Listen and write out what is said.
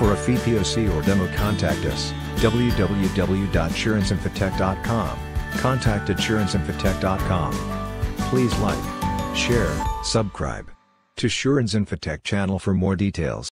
For a free POC or demo contact us, www.surensinffotek.com, contact at Please like, share, subscribe to Surens Inffotek channel for more details.